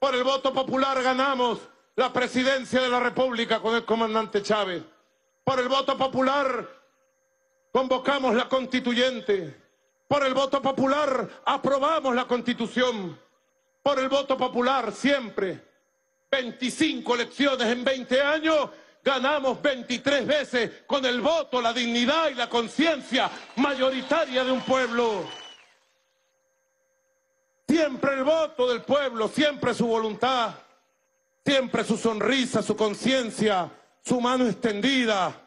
Por el voto popular ganamos la presidencia de la República con el comandante Chávez. Por el voto popular convocamos la constituyente. Por el voto popular aprobamos la constitución. Por el voto popular siempre. 25 elecciones en 20 años ganamos 23 veces con el voto, la dignidad y la conciencia mayoritaria de un pueblo. El voto del pueblo, siempre su voluntad, siempre su sonrisa, su conciencia, su mano extendida.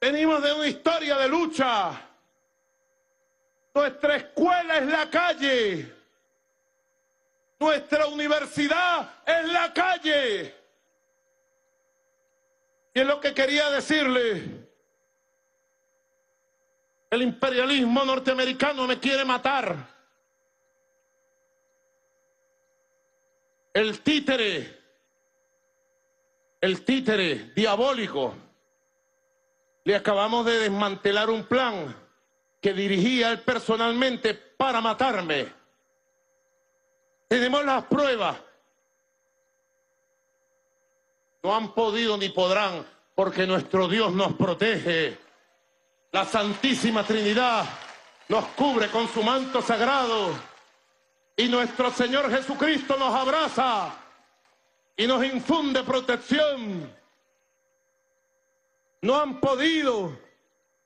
Venimos de una historia de lucha. Nuestra escuela es la calle. Nuestra universidad es la calle. Y es lo que quería decirle. El imperialismo norteamericano me quiere matar. El títere, el títere diabólico. Le acabamos de desmantelar un plan que dirigía él personalmente para matarme. Tenemos las pruebas no han podido ni podrán, porque nuestro Dios nos protege. La Santísima Trinidad nos cubre con su manto sagrado y nuestro Señor Jesucristo nos abraza y nos infunde protección. No han podido.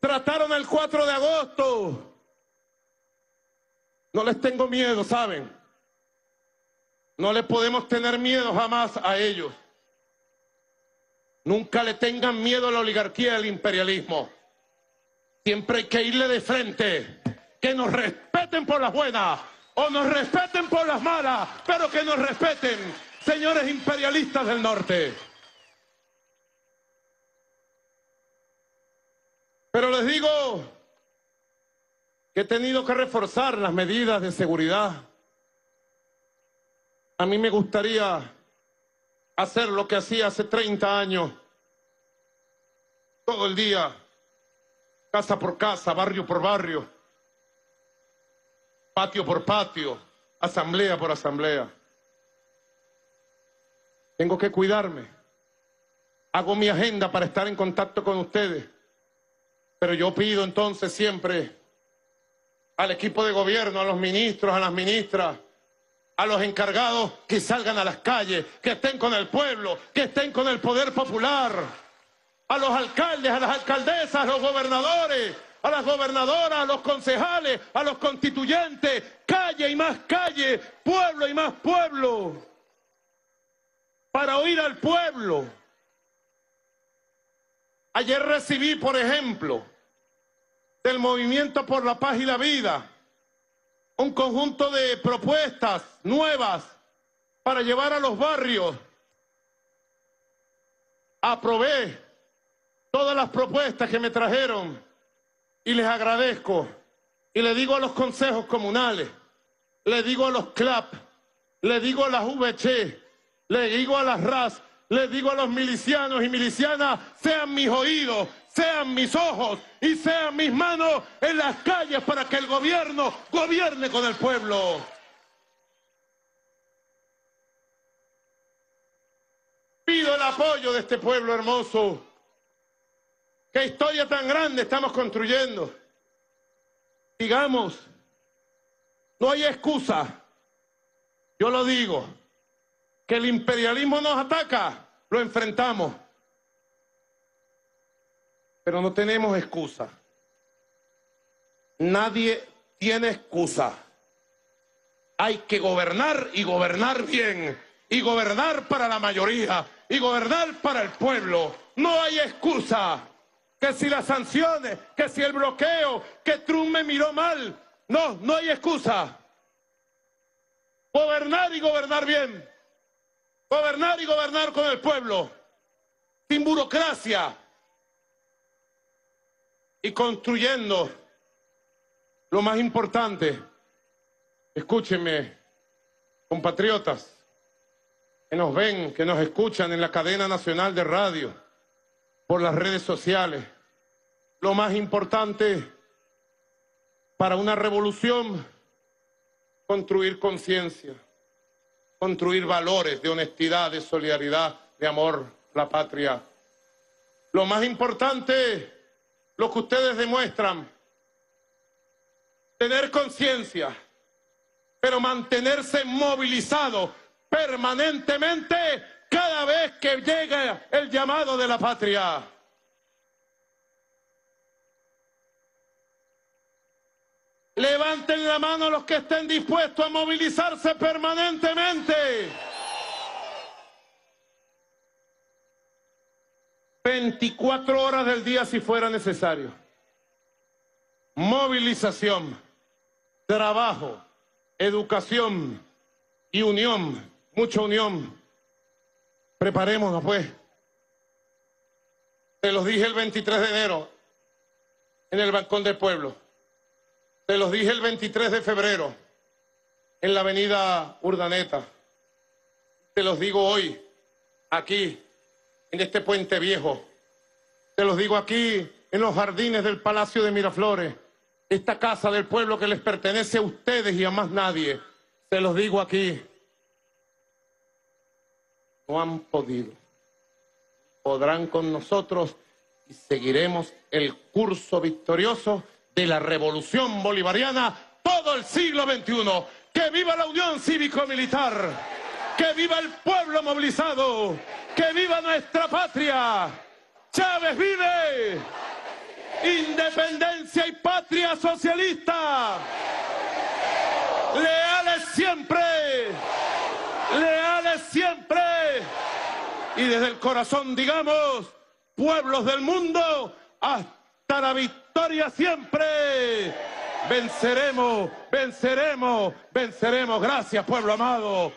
Trataron el 4 de agosto. No les tengo miedo, ¿saben? No le podemos tener miedo jamás a ellos. Nunca le tengan miedo a la oligarquía y al imperialismo. Siempre hay que irle de frente. Que nos respeten por las buenas o nos respeten por las malas, pero que nos respeten, señores imperialistas del norte. Pero les digo que he tenido que reforzar las medidas de seguridad. A mí me gustaría hacer lo que hacía hace 30 años. Todo el día, casa por casa, barrio por barrio, patio por patio, asamblea por asamblea. Tengo que cuidarme. Hago mi agenda para estar en contacto con ustedes. Pero yo pido entonces siempre al equipo de gobierno, a los ministros, a las ministras, a los encargados que salgan a las calles, que estén con el pueblo, que estén con el poder popular, a los alcaldes, a las alcaldesas, a los gobernadores, a las gobernadoras, a los concejales, a los constituyentes, calle y más calle, pueblo y más pueblo, para oír al pueblo. Ayer recibí, por ejemplo, del Movimiento por la Paz y la Vida, un conjunto de propuestas nuevas para llevar a los barrios. Aprobé todas las propuestas que me trajeron y les agradezco. Y le digo a los consejos comunales, le digo a los CLAP, le digo a las VC, le digo a las RAS, le digo a los milicianos y milicianas, sean mis oídos, sean mis ojos y sean mis manos en las calles para que el gobierno gobierne con el pueblo. Pido el apoyo de este pueblo hermoso. ¿Qué historia tan grande estamos construyendo? Digamos, no hay excusa. Yo lo digo, que el imperialismo nos ataca, lo enfrentamos pero no tenemos excusa. Nadie tiene excusa. Hay que gobernar y gobernar bien, y gobernar para la mayoría, y gobernar para el pueblo. No hay excusa. Que si las sanciones, que si el bloqueo, que Trump me miró mal. No, no hay excusa. Gobernar y gobernar bien. Gobernar y gobernar con el pueblo. Sin burocracia, y construyendo lo más importante. Escúchenme, compatriotas, que nos ven, que nos escuchan en la cadena nacional de radio, por las redes sociales. Lo más importante para una revolución construir conciencia, construir valores de honestidad, de solidaridad, de amor, la patria. Lo más importante, lo que ustedes demuestran, tener conciencia, pero mantenerse movilizado permanentemente cada vez que llega el llamado de la patria. Levanten la mano los que estén dispuestos a movilizarse permanentemente. 24 horas del día si fuera necesario. Movilización, trabajo, educación y unión, mucha unión. Preparémonos pues. Se los dije el 23 de enero en el Balcón del Pueblo. Se los dije el 23 de febrero en la avenida Urdaneta. Se los digo hoy, aquí, en este puente viejo. Se los digo aquí, en los jardines del Palacio de Miraflores. Esta casa del pueblo que les pertenece a ustedes y a más nadie. Se los digo aquí. No han podido. Podrán con nosotros y seguiremos el curso victorioso de la revolución bolivariana todo el siglo XXI. ¡Que viva la Unión Cívico-Militar! ¡Que viva el pueblo movilizado! ¡Que viva nuestra patria! ¡Chávez vive! ¡Independencia y patria socialista! ¡Leales siempre! ¡Leales siempre! Y desde el corazón digamos, pueblos del mundo, hasta la victoria siempre. Venceremos, venceremos, venceremos. Gracias, pueblo amado.